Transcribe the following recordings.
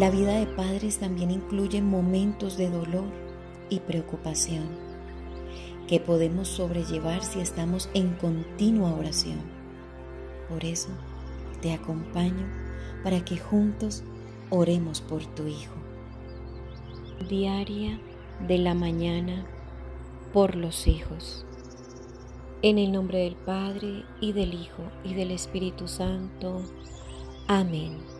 la vida de padres también incluye momentos de dolor y preocupación que podemos sobrellevar si estamos en continua oración. Por eso, te acompaño para que juntos oremos por tu Hijo. Diaria de la mañana por los hijos. En el nombre del Padre y del Hijo y del Espíritu Santo. Amén.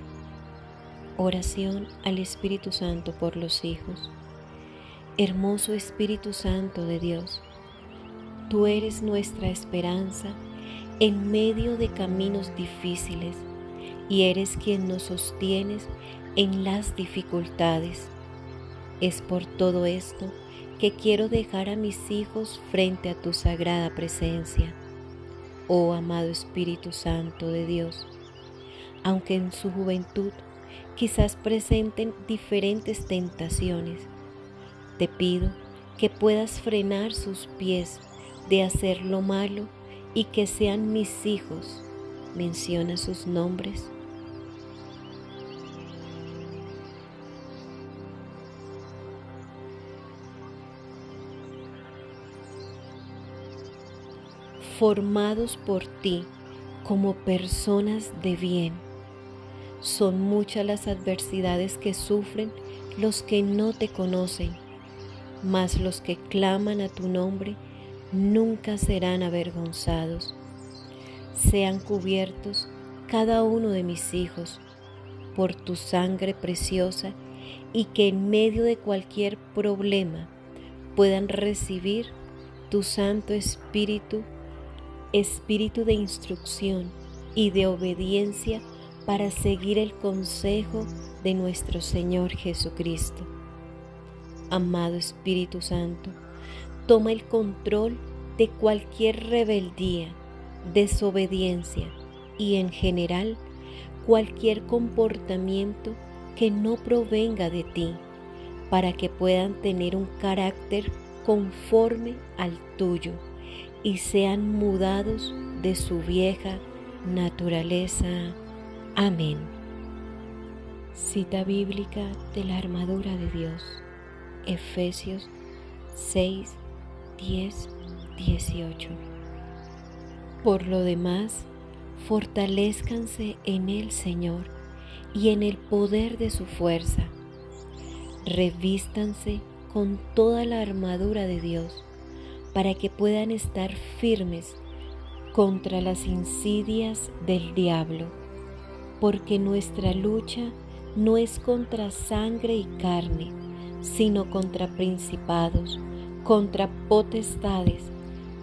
Oración al Espíritu Santo por los hijos. Hermoso Espíritu Santo de Dios, tú eres nuestra esperanza en medio de caminos difíciles y eres quien nos sostienes en las dificultades. Es por todo esto que quiero dejar a mis hijos frente a tu sagrada presencia, oh amado Espíritu Santo de Dios. Aunque en su juventud quizás presenten diferentes tentaciones, te pido que puedas frenar sus pies de hacer lo malo y que sean mis hijos. Menciona sus nombres formados por ti como personas de bien. Son muchas las adversidades que sufren los que no te conocen, mas los que claman a tu nombre nunca serán avergonzados. Sean cubiertos cada uno de mis hijos por tu sangre preciosa y que en medio de cualquier problema puedan recibir tu Santo Espíritu espíritu de instrucción y de obediencia para seguir el consejo de nuestro Señor Jesucristo. Amado Espíritu Santo, toma el control de cualquier rebeldía, desobediencia y en general cualquier comportamiento que no provenga de ti, para que puedan tener un carácter conforme al tuyo y sean mudados de su vieja naturaleza. Amén. Cita bíblica de la armadura de Dios. Efesios 6, 10, 18. Por lo demás, fortalezcanse en el Señor y en el poder de su fuerza. Revístanse con toda la armadura de Dios para que puedan estar firmes contra las insidias del diablo, porque nuestra lucha no es contra sangre y carne, sino contra principados, contra potestades,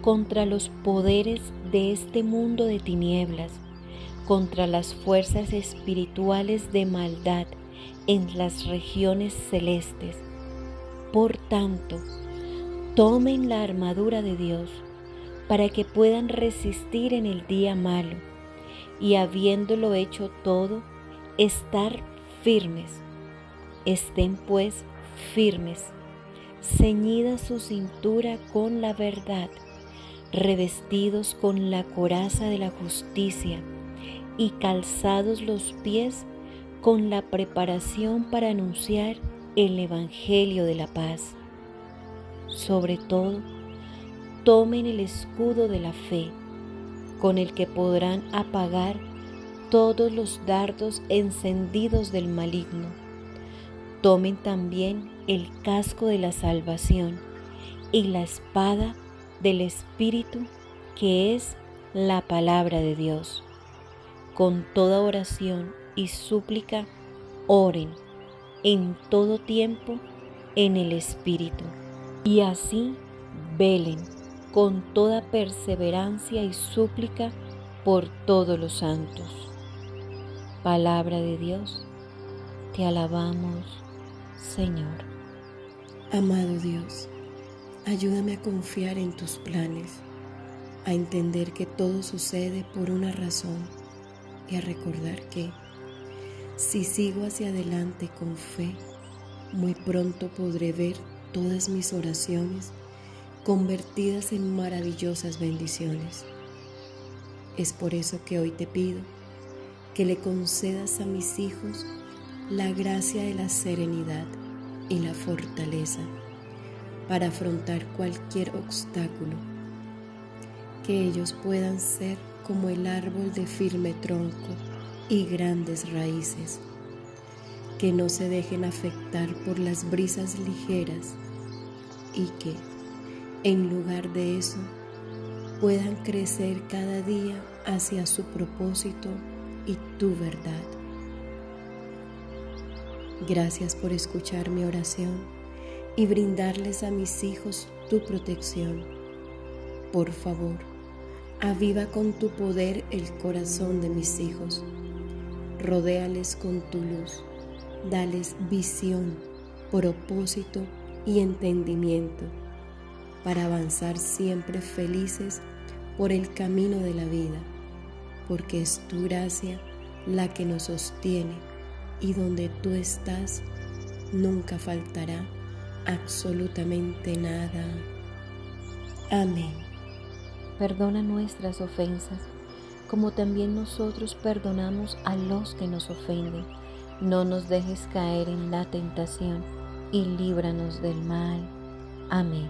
contra los poderes de este mundo de tinieblas, contra las fuerzas espirituales de maldad en las regiones celestes. Por tanto, Tomen la armadura de Dios para que puedan resistir en el día malo y habiéndolo hecho todo, estar firmes. Estén pues firmes, ceñida su cintura con la verdad, revestidos con la coraza de la justicia y calzados los pies con la preparación para anunciar el Evangelio de la paz sobre todo, tomen el escudo de la fe, con el que podrán apagar todos los dardos encendidos del maligno. Tomen también el casco de la salvación y la espada del Espíritu, que es la palabra de Dios. Con toda oración y súplica, oren en todo tiempo en el Espíritu. Y así velen con toda perseverancia y súplica por todos los santos. Palabra de Dios, te alabamos, Señor. Amado Dios, ayúdame a confiar en tus planes, a entender que todo sucede por una razón y a recordar que si sigo hacia adelante con fe, muy pronto podré ver todas mis oraciones convertidas en maravillosas bendiciones. Es por eso que hoy te pido que le concedas a mis hijos la gracia de la serenidad y la fortaleza para afrontar cualquier obstáculo, que ellos puedan ser como el árbol de firme tronco y grandes raíces, que no se dejen afectar por las brisas ligeras y que, en lugar de eso, puedan crecer cada día hacia su propósito y tu verdad. Gracias por escuchar mi oración y brindarles a mis hijos tu protección. Por favor, aviva con tu poder el corazón de mis hijos Rodéales con tu luz, dales visión, propósito y entendimiento para avanzar siempre felices por el camino de la vida, porque es tu gracia la que nos sostiene y donde tú estás nunca faltará absolutamente nada. Amén. Perdona nuestras ofensas como también nosotros perdonamos a los que nos ofenden. No nos dejes caer en la tentación y líbranos del mal. Amén.